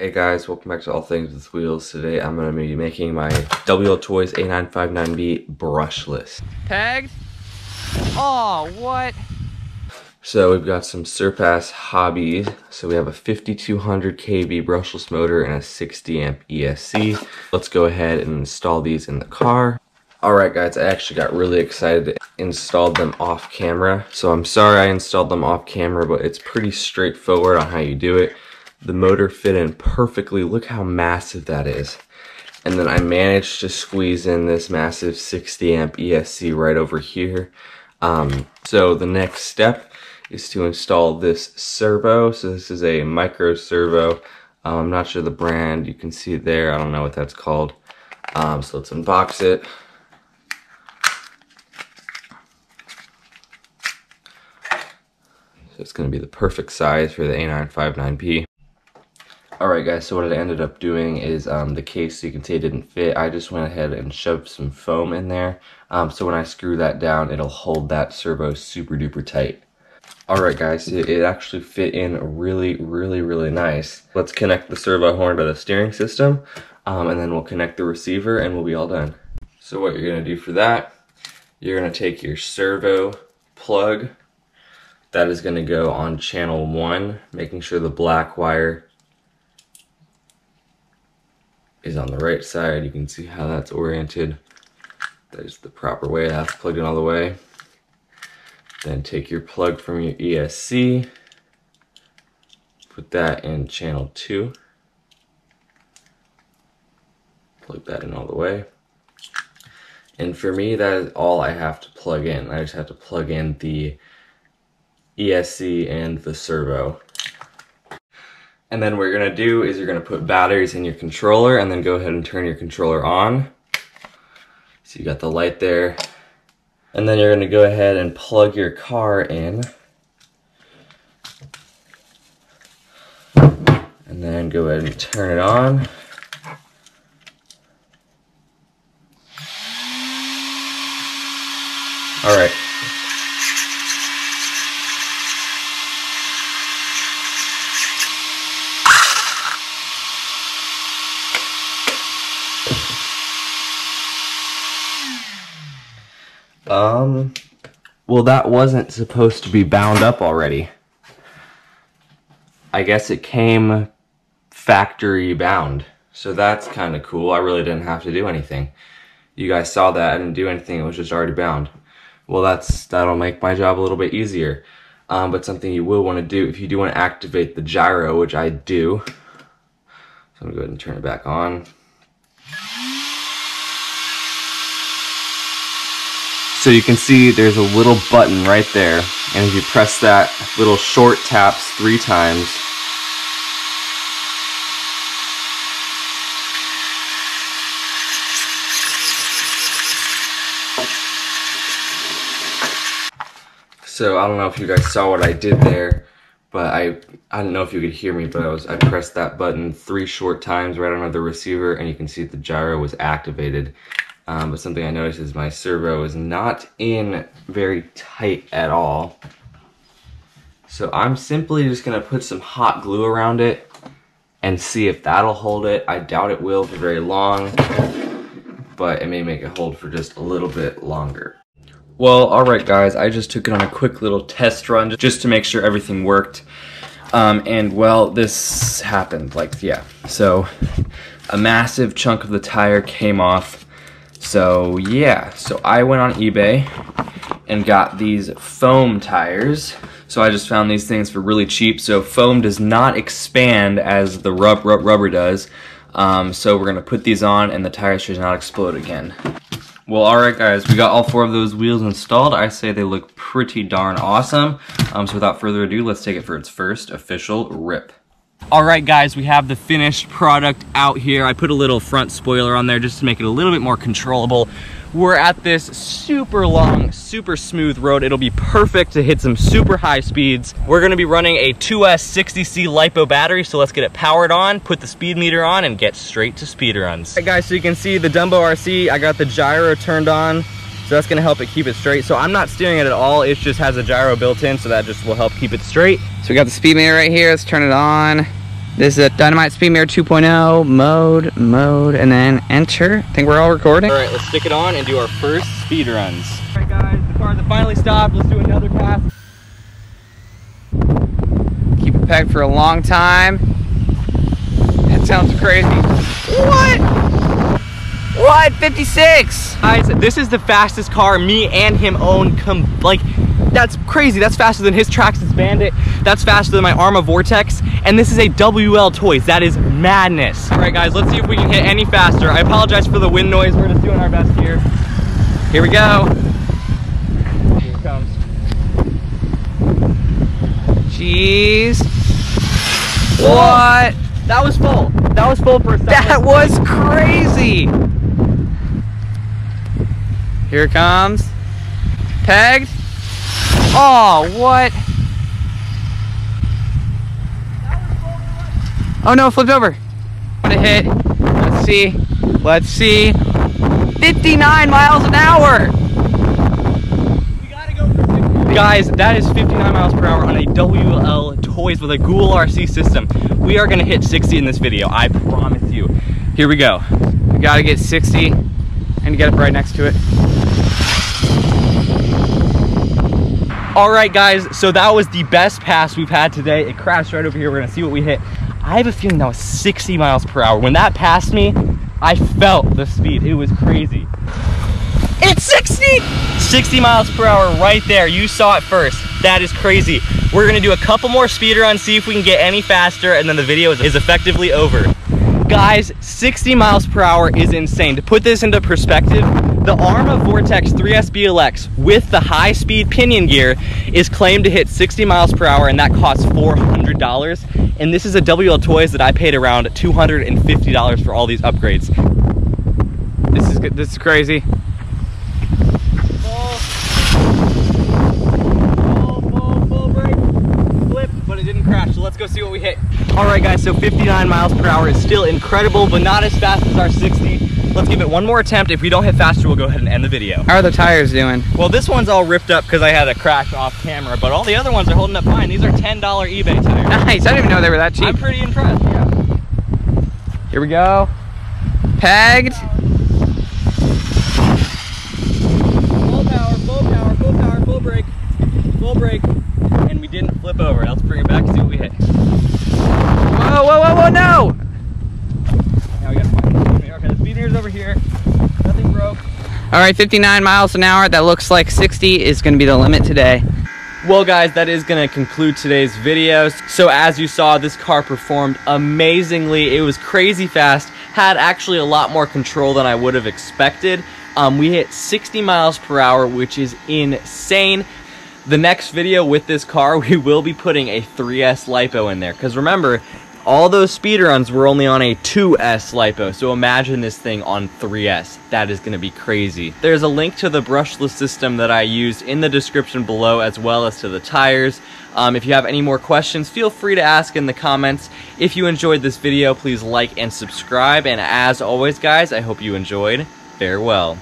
Hey guys, welcome back to All Things with Wheels. Today I'm going to be making my WL Toys A959B brushless. Tagged? Oh, what? So we've got some Surpass hobbies. So we have a 5200 kV brushless motor and a 60 amp ESC. Let's go ahead and install these in the car. Alright guys, I actually got really excited installed them off camera. So I'm sorry I installed them off camera, but it's pretty straightforward on how you do it. The motor fit in perfectly. Look how massive that is. And then I managed to squeeze in this massive 60 amp ESC right over here. Um, so the next step is to install this servo. So this is a micro servo. Um, I'm not sure the brand. You can see there. I don't know what that's called. Um, so let's unbox it. So it's going to be the perfect size for the A959B. Alright guys, so what I ended up doing is um, the case, you can see it didn't fit. I just went ahead and shoved some foam in there. Um, so when I screw that down, it'll hold that servo super duper tight. Alright guys, it, it, actually fit in really, really, really nice. Let's connect the servo horn to the steering system, um, and then we'll connect the receiver and we'll be all done. So what you're going to do for that, you're going to take your servo plug, that is going to go on channel 1, making sure the black wire is on the right side. You can see how that's oriented. That is the proper way. That's plugged in all the way. Then take your plug from your ESC, put that in channel 2. Plug that in all the way. And for me, that is all I have to plug in. I just have to plug in the ESC and the servo. And then what you're gonna do is you're gonna put batteries in your controller and then go ahead and turn your controller on. So you got the light there. And then you're gonna go ahead and plug your car in. And then go ahead and turn it on. All right. Um, well, that wasn't supposed to be bound up already. I guess it came factory bound. So that's kind of cool. I really didn't have to do anything. You guys saw that. I didn't do anything. It was just already bound. Well, that's that'll make my job a little bit easier. Um, but something you will want to do if you do want to activate the gyro, which I do. So I'm going to go ahead and turn it back on. So you can see there's a little button right there. And if you press that little short taps three times, So I don't know if you guys saw what I did there, but I I don't know if you could hear me, but I was I pressed that button three short times right under the receiver, and you can see the gyro was activated. Um, but something I noticed is my servo is not in very tight at all. So I'm simply just gonna put some hot glue around it and see if that'll hold it. I doubt it will for very long, but it may make it hold for just a little bit longer. Well, alright guys, I just took it on a quick little test run just to make sure everything worked. Um, and well, this happened, like, yeah. So, a massive chunk of the tire came off so yeah, so I went on eBay and got these foam tires. So I just found these things for really cheap. So foam does not expand as the rub, rub rubber does. Um, so we're gonna put these on and the tires should not explode again. Well, alright guys, we got all four of those wheels installed. I say they look pretty darn awesome. Um, so without further ado, let's take it for its first official rip. All right, guys, we have the finished product out here. I put a little front spoiler on there just to make it a little bit more controllable. We're at this super long, super smooth road. It'll be perfect to hit some super high speeds. We're gonna be running a 2S60C LiPo battery, so let's get it powered on, put the speed meter on, and get straight to speed runs. All right, guys, so you can see the Dumbo RC, I got the gyro turned on, so that's gonna help it keep it straight. So I'm not steering it at all, it just has a gyro built in, so that just will help keep it straight. So we got the speed meter right here, let's turn it on. This is a Dynamite Speed Meter 2.0 mode, mode, and then enter. I think we're all recording. All right, let's stick it on and do our first speed runs. All right, guys, the cars have finally stopped. Let's do another pass. Keep it pegged for a long time. That sounds crazy. What? What? 56. Guys, this is the fastest car me and him own. Com like, that's crazy. That's faster than his Traxxas Bandit. That's faster than my Arrma Vortex. And this is a WL Toys. That is madness. All right, guys, let's see if we can hit any faster. I apologize for the wind noise. We're just doing our best here. Here we go. Here it comes. Jeez. What? That was full. That was full for a second. That was crazy. Here it comes. Pegged. Oh, what? Oh no, flipped over. What a hit. Let's see. Let's see. 59 miles an hour. Guys, that is 59 miles per hour on a WL Toys with a Google RC system. We are gonna hit 60 in this video, I promise you. Here we go. We gotta get 60 and get up right next to it. All right, guys, so that was the best pass we've had today. It crashed right over here. We're gonna see what we hit. I have a feeling that was 60 miles per hour. When that passed me, I felt the speed. It was crazy. It's 60! 60 miles per hour right there. You saw it first. That is crazy. We're gonna do a couple more speed runs, see if we can get any faster, and then the video is, is effectively over. Guys, 60 miles per hour is insane. To put this into perspective, the Arrma Vortex 3S BLX with the high speed pinion gear is claimed to hit 60 miles per hour and that costs $400. And this is a WL Toys that I paid around $250 for all these upgrades. This is. This is crazy. but it didn't crash. So let's go see what we hit. All right, guys, so 59 miles per hour is still incredible, but not as fast as our 60. Let's give it one more attempt. If we don't hit faster, we'll go ahead and end the video. How are the tires doing? Well, this one's all ripped up because I had a crash off camera, but all the other ones are holding up fine. These are $10 eBay tires. Nice. I didn't even know they were that cheap. I'm pretty impressed, yeah. Here we go. Pegged. Full power, full power, full power, full brake, full brake, and we didn't flip over. Let's bring it back and see what we hit. Whoa, whoa, whoa, whoa, no! Now we gotta. Okay, the speed meter's over here. Nothing broke. All right, 59 miles an hour. That looks like 60 is going to be the limit today. Well guys, that is going to conclude today's video. So as you saw, this car performed amazingly. It was crazy fast, had actually a lot more control than I would have expected. Um, we hit 60 miles per hour, which is insane. The next video with this car, we will be putting a 3S LiPo in there. Because remember, all those speed runs were only on a 2S LiPo, so imagine this thing on 3S. That is going to be crazy. There's a link to the brushless system that I used in the description below, as well as to the tires. Um, if you have any more questions, feel free to ask in the comments. If you enjoyed this video, please like and subscribe. And as always, guys, I hope you enjoyed. Farewell.